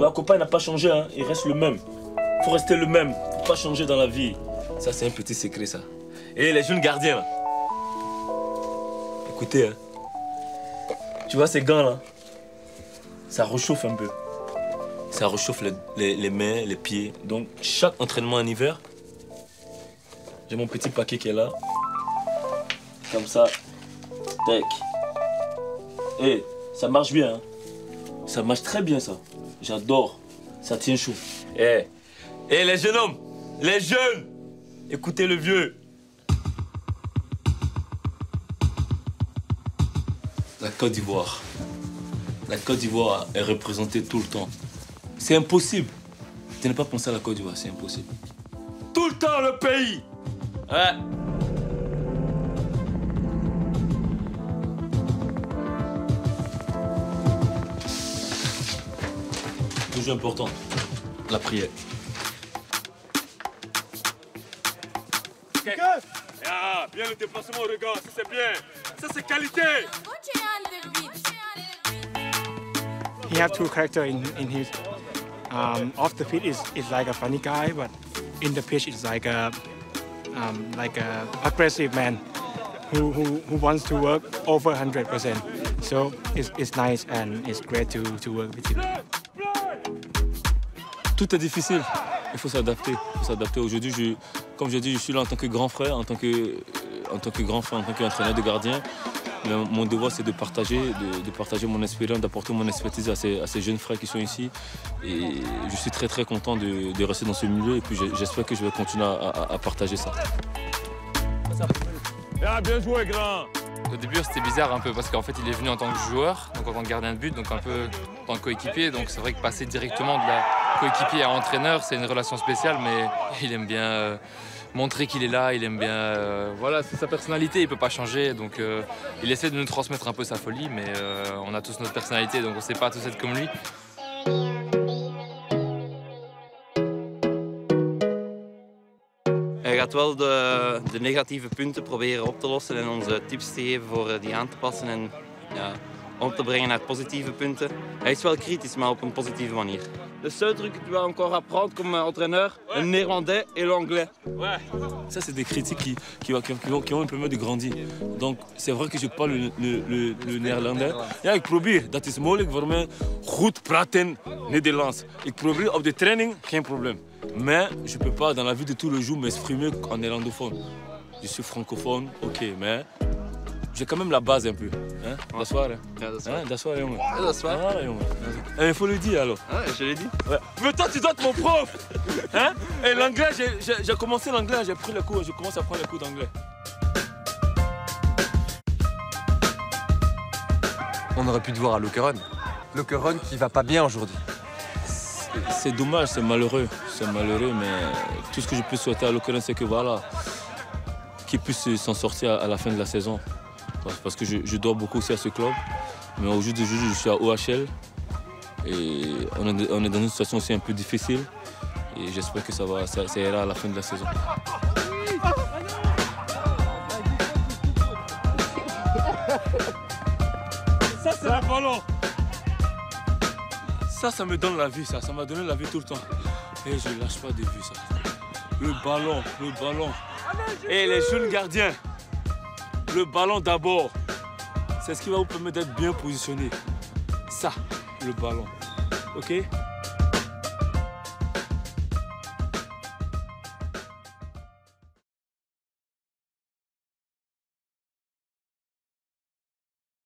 vois, copain n'a pas changé, hein. il reste le même. faut rester le même, faut pas changer dans la vie. Ça, c'est un petit secret, ça. Et les jeunes gardiens. Écoutez, hein. tu vois ces gants, là? Ça réchauffe un peu. Ça réchauffe les, mains, les pieds. Donc, chaque entraînement en hiver, j'ai mon petit paquet qui est là. Comme ça. Tac. Et ça marche bien. Hein. Ça marche très bien, ça. J'adore. Ça tient chaud. Eh, eh les jeunes hommes, les jeunes, écoutez le vieux. La Côte d'Ivoire. La Côte d'Ivoire est représentée tout le temps. C'est impossible. Tu n'as pas pensé à la Côte d'Ivoire, c'est impossible. Tout le temps le pays. Ouais. Toujours important, la prière. Ah, bien le déplacement au regard, ça c'est bien. Ça c'est qualité. He has two character in, in his um, off the pitch is, is like a funny guy, but in the pitch is like a um, like a aggressive man who, who, who wants to work over 100%. So it's, it's nice and it's great to, to work with him. Tout est difficile. Il faut s'adapter. s'adapter. Aujourd'hui, je, comme je dis, je suis là en tant que grand frère, en tant que, en tant que grand frère, en tant qu'entraîneur de gardien. mon devoir, c'est de partager, de, partager mon expérience, d'apporter mon expertise à ces, à ces, jeunes frères qui sont ici. Et je suis très très content de, de rester dans ce milieu et puis j'espère que je vais continuer à, à, partager ça. Ah, bien joué, grand au début, c'était bizarre un peu parce qu'en fait, il est venu en tant que joueur, donc en tant que gardien de but, donc un peu en tant que coéquipier. Donc c'est vrai que passer directement de la coéquipier à entraîneur, c'est une relation spéciale, mais il aime bien euh, montrer qu'il est là, il aime bien. Euh, voilà, c'est sa personnalité, il peut pas changer. Donc euh, il essaie de nous transmettre un peu sa folie, mais on a tous notre personnalité, donc on sait pas tous être comme lui. gaat wel de, de, negatieve punten proberen op te lossen en onze tips te geven voor eh, die aan te om te brengen naar positieve punten. Hij is wel kritisch, maar op een positieve manier. Le seul truc que tu vas encore apprendre comme euh, entraîneur, le néerlandais et l'anglais. Ouais. Ça, c'est des critiques qui, qui, qui, qui, ont un peu de grandir. Donc, c'est vrai que je parle le, le, le, le néerlandais. Ja, ik probeer. Dat is mogelijk voor mij goed praten Nederlands. Ik probeer op de training, geen probleem. Mais je ne peux pas, dans la vie de tous les jours, m'exprimer en néerlandophone. Je suis francophone, ok, mais j'ai quand même la base un peu. Hein? D'asseoir. Hein? Hein? D'asseoir. Ah, Il faut le dire alors. Ah, je l'ai dit. Ouais. Mais toi, tu dois être mon prof. Hein? Et l'anglais, j'ai commencé l'anglais, j'ai pris le cours, je commence à prendre les cours d'anglais. On aurait pu te voir à Lokeron. Lokeron qui va pas bien aujourd'hui. C'est dommage, c'est malheureux. C'est malheureux, mais tout ce que je peux souhaiter à l'occurrence, c'est que voilà, qu'il puisse s'en sortir à la fin de la saison. Parce que je, dois beaucoup aussi à ce club. Mais aujourd'hui, je suis à OHL. Et on est, dans une situation aussi un peu difficile. Et j'espère que ça, va, ça, ira à la fin de la saison. Ça, c'est un ballon ça, ça me donne la vie, ça. Ça m'a donné la vie tout le temps. Et je lâche pas de vue, ça. Le ballon, le ballon. Et les jeunes gardiens, le ballon d'abord. C'est ce qui va vous permettre d'être bien positionné. Ça, le ballon. OK?